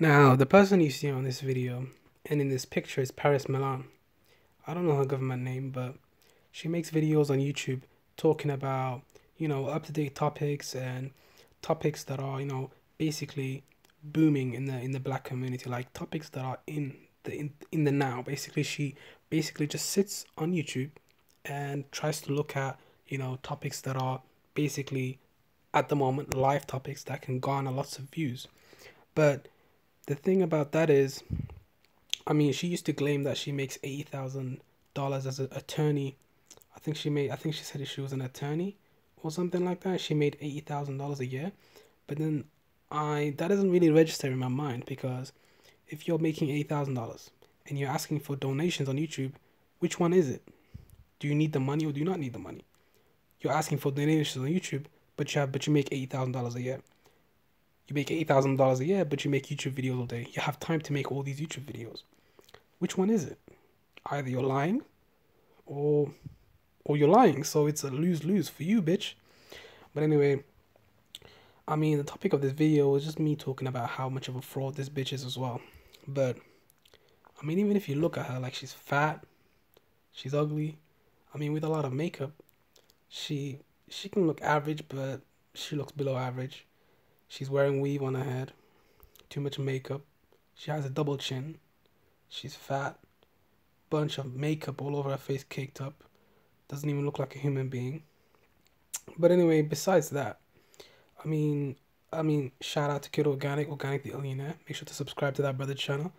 Now, the person you see on this video and in this picture is Paris Milan. I don't know her government name, but she makes videos on YouTube talking about, you know, up to date topics and topics that are, you know, basically booming in the in the black community, like topics that are in the in, in the now. Basically, she basically just sits on YouTube and tries to look at, you know, topics that are basically at the moment live topics that can garner lots of views. But the thing about that is, I mean, she used to claim that she makes eighty thousand dollars as an attorney. I think she made. I think she said she was an attorney or something like that. She made eighty thousand dollars a year, but then I that doesn't really register in my mind because if you're making eighty thousand dollars and you're asking for donations on YouTube, which one is it? Do you need the money or do you not need the money? You're asking for donations on YouTube, but you have but you make eighty thousand dollars a year. You make eight thousand dollars a year, but you make YouTube videos all day. You have time to make all these YouTube videos. Which one is it? Either you're lying, or or you're lying. So it's a lose lose for you, bitch. But anyway, I mean the topic of this video is just me talking about how much of a fraud this bitch is as well. But I mean, even if you look at her, like she's fat, she's ugly. I mean, with a lot of makeup, she she can look average, but she looks below average. She's wearing weave on her head. Too much makeup. She has a double chin. She's fat. Bunch of makeup all over her face caked up. Doesn't even look like a human being. But anyway, besides that, I mean, I mean, shout out to Kid Organic, Organic the Illionaire. Make sure to subscribe to that brother channel.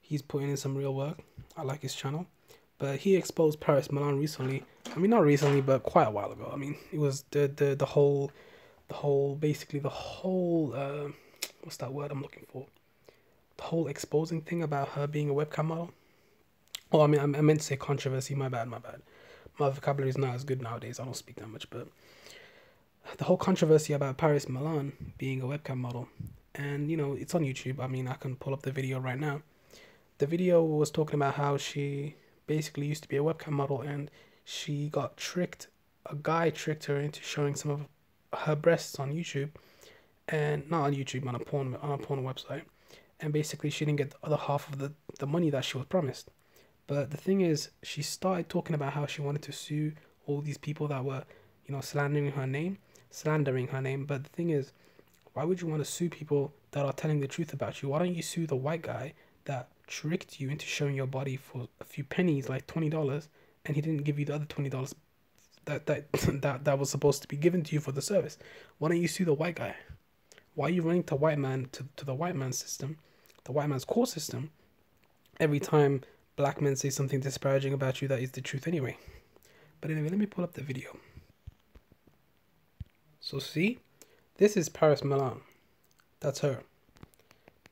He's putting in some real work. I like his channel. But he exposed Paris Milan recently. I mean, not recently, but quite a while ago. I mean, it was the the the whole the whole basically the whole uh, what's that word I'm looking for? The whole exposing thing about her being a webcam model. Oh, I mean, I meant to say controversy. My bad, my bad. My vocabulary is not as good nowadays. I don't speak that much, but the whole controversy about Paris Milan being a webcam model, and you know, it's on YouTube. I mean, I can pull up the video right now. The video was talking about how she basically used to be a webcam model and she got tricked. A guy tricked her into showing some of her breasts on YouTube, and not on YouTube, on a porn on a porn website, and basically she didn't get the other half of the the money that she was promised. But the thing is, she started talking about how she wanted to sue all these people that were, you know, slandering her name, slandering her name. But the thing is, why would you want to sue people that are telling the truth about you? Why don't you sue the white guy that tricked you into showing your body for a few pennies, like twenty dollars, and he didn't give you the other twenty dollars that that that that was supposed to be given to you for the service. Why don't you sue the white guy? Why are you running to white man to, to the white man system, the white man's court system, every time black men say something disparaging about you that is the truth anyway? But anyway, let me pull up the video. So see, this is Paris Milan. That's her.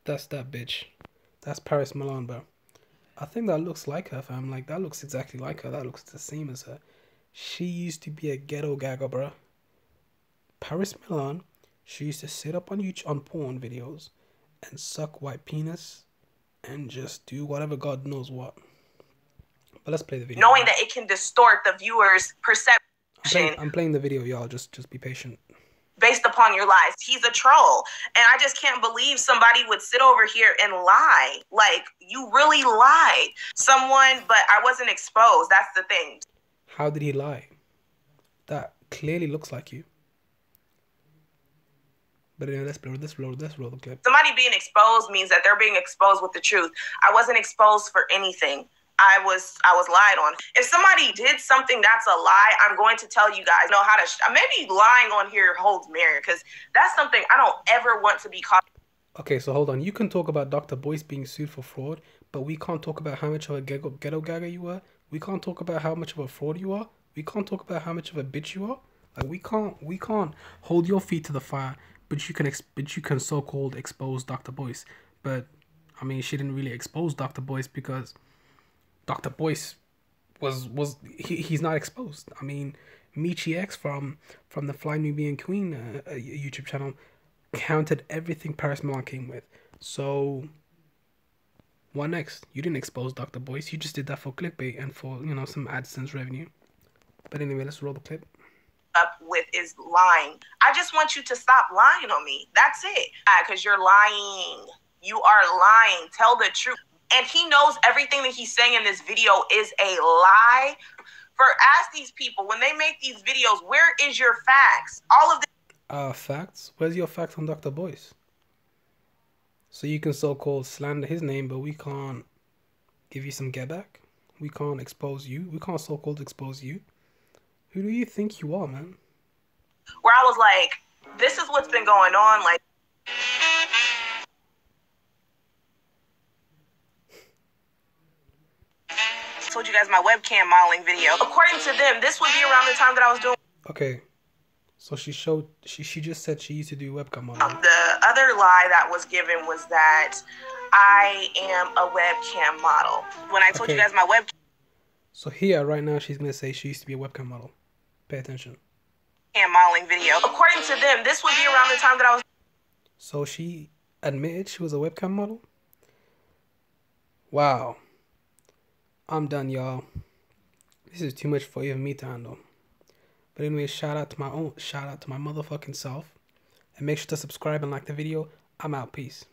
That's that bitch. That's Paris Milan, bro. I think that looks like her, fam. Like that looks exactly like her. That looks the same as her. She used to be a ghetto gagger, bruh. Paris Milan, she used to sit up on YouTube on porn videos and suck white penis and just do whatever God knows what. But let's play the video. Knowing that it can distort the viewer's perception. I'm playing, I'm playing the video, y'all. Just just be patient. Based upon your lies. He's a troll. And I just can't believe somebody would sit over here and lie. Like, you really lied. Someone, but I wasn't exposed. That's the thing. How did he lie? That clearly looks like you. But anyway, let's blow this roll this roll the clip. Somebody being exposed means that they're being exposed with the truth. I wasn't exposed for anything. I was I was lied on. If somebody did something that's a lie, I'm going to tell you guys know how to. Sh- maybe lying on here holds merit because that's something I don't ever want to be caught. Okay, so hold on. You can talk about Dr. Boyce being sued for fraud, but we can't talk about how much of a ghetto, ghetto gagger you were we can't talk about how much of a fraud you are. We can't talk about how much of a bitch you are. Like we can't we can't hold your feet to the fire, but you can ex- but you can so called expose Dr. Boyce. But I mean, she didn't really expose Dr. Boyce because Dr. Boyce was was he, he's not exposed. I mean, Michi X from from the Fly Nubian Queen uh, YouTube channel counted everything Paris Milan came with. So what next? You didn't expose Dr. Boyce. You just did that for clickbait and for, you know, some AdSense revenue. But anyway, let's roll the clip. Up with is lying. I just want you to stop lying on me. That's it. Because you're lying. You are lying. Tell the truth. And he knows everything that he's saying in this video is a lie. For ask these people when they make these videos, where is your facts? All of this. Uh, facts? Where's your facts on Dr. Boyce? So you can so called slander his name, but we can't give you some get back? We can't expose you? We can't so called expose you? Who do you think you are, man? Where I was like, this is what's been going on. Like, told you guys my webcam modeling video. According to them, this would be around the time that I was doing. Okay. So she showed she she just said she used to do webcam modeling. Um, the other lie that was given was that I am a webcam model. When I told okay. you guys my webcam. So here right now she's gonna say she used to be a webcam model. Pay attention. And modeling video. According to them, this would be around the time that I was. So she admitted she was a webcam model. Wow. I'm done, y'all. This is too much for even me to handle. But anyway, shout out to my own shout out to my motherfucking self. And make sure to subscribe and like the video. I'm out. Peace.